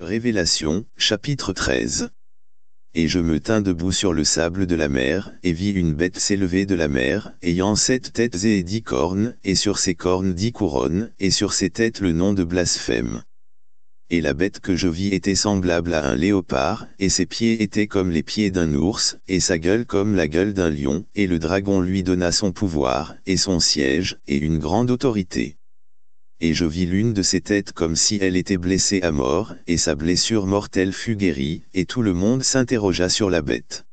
Révélation, chapitre 13. Et je me tins debout sur le sable de la mer, et vis une bête s'élever de la mer, ayant sept têtes et dix cornes, et sur ses cornes dix couronnes, et sur ses têtes le nom de blasphème. Et la bête que je vis était semblable à un léopard, et ses pieds étaient comme les pieds d'un ours, et sa gueule comme la gueule d'un lion, et le dragon lui donna son pouvoir, et son siège, et une grande autorité et je vis l'une de ses têtes comme si elle était blessée à mort, et sa blessure mortelle fut guérie, et tout le monde s'interrogea sur la bête.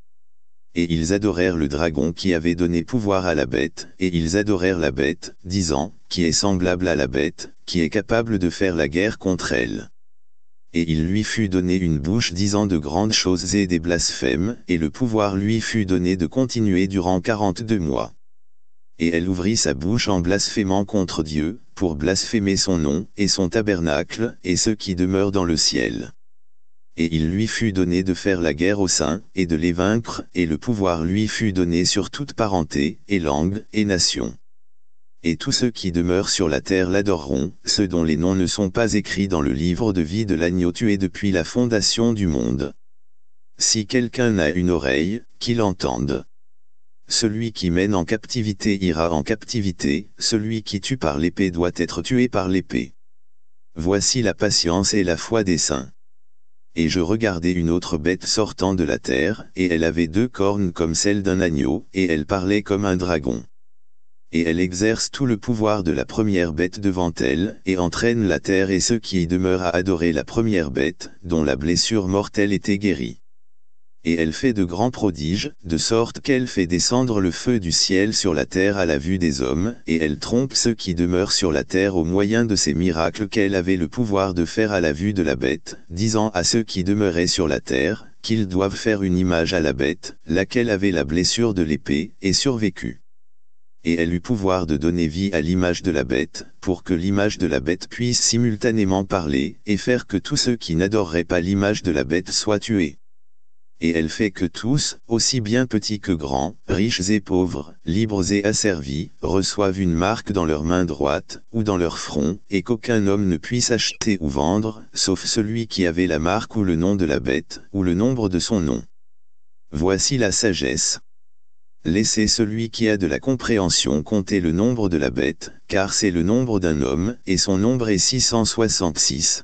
Et ils adorèrent le dragon qui avait donné pouvoir à la bête, et ils adorèrent la bête, disant, qui est semblable à la bête, qui est capable de faire la guerre contre elle? Et il lui fut donné une bouche disant de grandes choses et des blasphèmes, et le pouvoir lui fut donné de continuer durant quarante-deux mois et elle ouvrit sa bouche en blasphémant contre Dieu, pour blasphémer son nom, et son tabernacle, et ceux qui demeurent dans le ciel. Et il lui fut donné de faire la guerre aux saints, et de les vaincre, et le pouvoir lui fut donné sur toute parenté, et langue, et nation. Et tous ceux qui demeurent sur la terre l'adoreront, ceux dont les noms ne sont pas écrits dans le livre de vie de l'agneau tué depuis la fondation du monde. Si quelqu'un a une oreille, qu'il entende. Celui qui mène en captivité ira en captivité, celui qui tue par l'épée doit être tué par l'épée. Voici la patience et la foi des saints. Et je regardai une autre bête sortant de la terre, et elle avait deux cornes comme celles d'un agneau, et elle parlait comme un dragon. Et elle exerce tout le pouvoir de la première bête devant elle, et entraîne la terre et ceux qui y demeurent à adorer la première bête, dont la blessure mortelle était guérie et elle fait de grands prodiges, de sorte qu'elle fait descendre le feu du ciel sur la terre à la vue des hommes, et elle trompe ceux qui demeurent sur la terre au moyen de ces miracles qu'elle avait le pouvoir de faire à la vue de la bête, disant à ceux qui demeuraient sur la terre, qu'ils doivent faire une image à la bête, laquelle avait la blessure de l'épée, et survécut. Et elle eut pouvoir de donner vie à l'image de la bête, pour que l'image de la bête puisse simultanément parler, et faire que tous ceux qui n'adoreraient pas l'image de la bête soient tués et elle fait que tous, aussi bien petits que grands, riches et pauvres, libres et asservis, reçoivent une marque dans leur main droite, ou dans leur front, et qu'aucun homme ne puisse acheter ou vendre, sauf celui qui avait la marque ou le nom de la bête, ou le nombre de son nom. Voici la sagesse. Laissez celui qui a de la compréhension compter le nombre de la bête, car c'est le nombre d'un homme, et son nombre est 666.